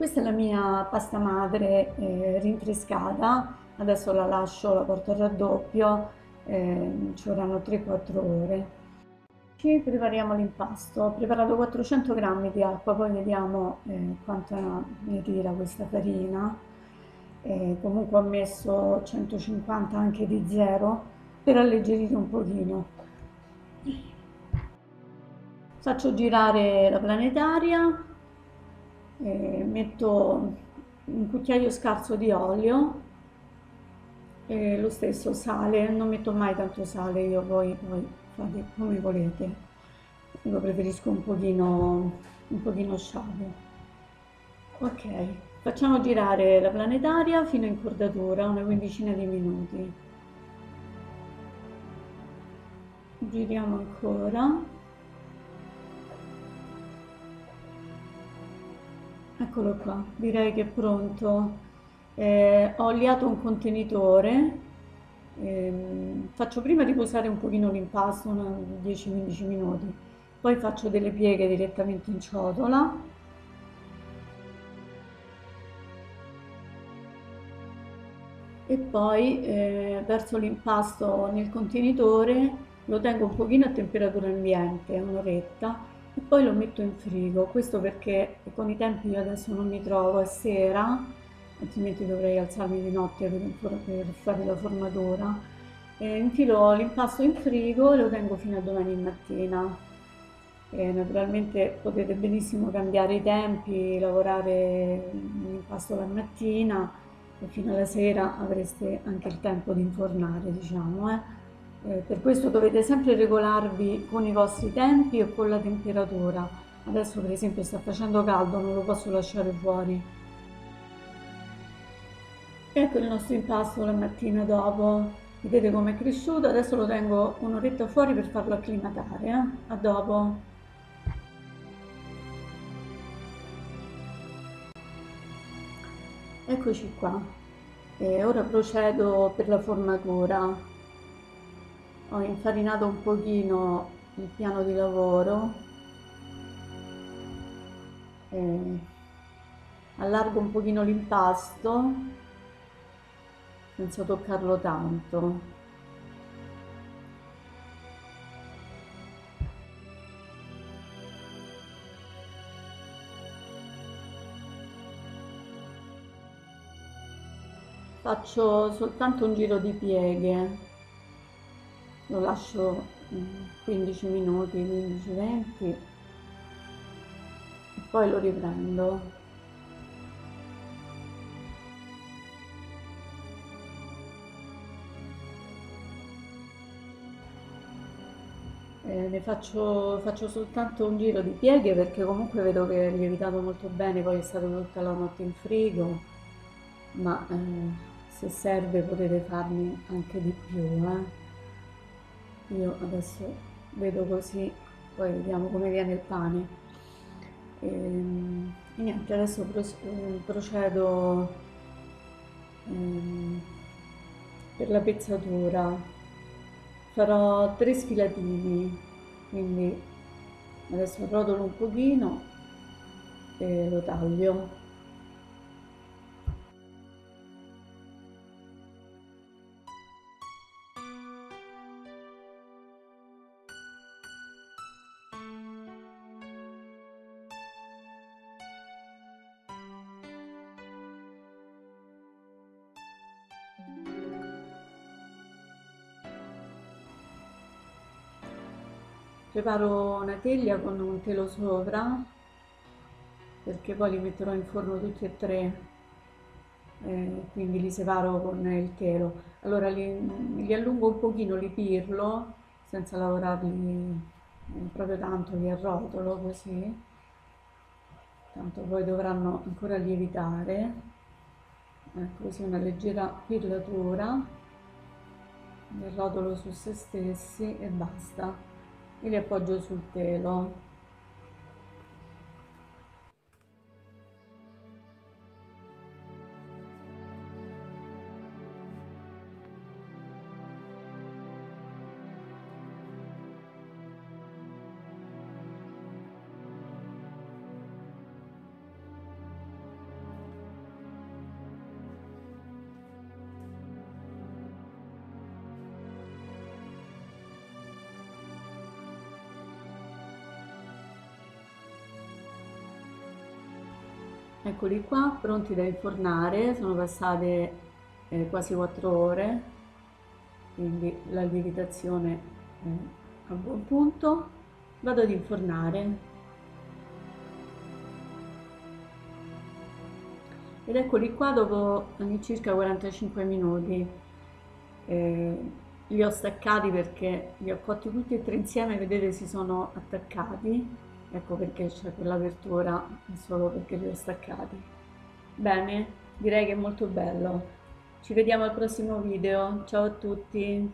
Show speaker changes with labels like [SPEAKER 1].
[SPEAKER 1] Questa è la mia pasta madre eh, rinfrescata, adesso la lascio, la porto al raddoppio, eh, ci vorranno 3-4 ore. Ci prepariamo l'impasto, ho preparato 400 g di acqua, poi vediamo eh, quanta ne tira questa farina. Eh, comunque ho messo 150 anche di zero per alleggerire un pochino. Faccio girare la planetaria eh, metto un cucchiaio scarso di olio e lo stesso sale, non metto mai tanto sale, io voi, voi fate come volete, io preferisco un pochino, un pochino sciapo. Ok, facciamo girare la planetaria fino in cordatura, una quindicina di minuti. Giriamo ancora. Eccolo qua, direi che è pronto. Eh, ho oliato un contenitore, eh, faccio prima riposare un pochino l'impasto, 10-15 minuti, poi faccio delle pieghe direttamente in ciotola. E poi eh, verso l'impasto nel contenitore, lo tengo un pochino a temperatura ambiente, un'oretta, e poi lo metto in frigo, questo perché con i tempi io adesso non mi trovo a sera, altrimenti dovrei alzarmi di notte per, per fare la formatura. E infilo l'impasto in frigo e lo tengo fino a domani mattina. E naturalmente potete benissimo cambiare i tempi, lavorare l'impasto la mattina e fino alla sera avreste anche il tempo di infornare, diciamo. Eh. Eh, per questo dovete sempre regolarvi con i vostri tempi e con la temperatura. Adesso per esempio sta facendo caldo, non lo posso lasciare fuori. Ecco il nostro impasto la mattina dopo. Vedete com'è cresciuto? Adesso lo tengo un'oretta fuori per farlo acclimatare. Eh? A dopo. Eccoci qua. E ora procedo per la formatura ho infarinato un pochino il piano di lavoro eh, allargo un pochino l'impasto senza toccarlo tanto. Faccio soltanto un giro di pieghe lo lascio 15 mm, minuti 15-20 e poi lo riprendo. Eh, ne faccio, faccio, soltanto un giro di pieghe perché comunque vedo che è lievitato molto bene poi è stato tutta la notte in frigo ma eh, se serve potete farne anche di più eh io adesso vedo così poi vediamo come viene il pane. E, ehm, e niente adesso eh, procedo ehm, per la pezzatura farò tre sfilatini quindi adesso rotolo un pochino e lo taglio preparo una teglia con un telo sopra perché poi li metterò in forno tutti e tre eh, quindi li separo con il telo. Allora li, li, allungo un pochino li pirlo senza lavorarli eh, proprio tanto li arrotolo così. Tanto poi dovranno ancora lievitare. Ecco così una leggera pirlatura. Li arrotolo su se stessi e basta e li appoggio sul telo Eccoli qua, pronti da infornare, sono passate eh, quasi 4 ore, quindi la lievitazione è a buon punto. Vado ad infornare. Ed eccoli qua dopo circa 45 minuti. Eh, li ho staccati perché li ho cotti tutti e tre insieme, vedete si sono attaccati ecco perché c'è quell'apertura solo perché li ho staccati bene direi che è molto bello. Ci vediamo al prossimo video. Ciao a tutti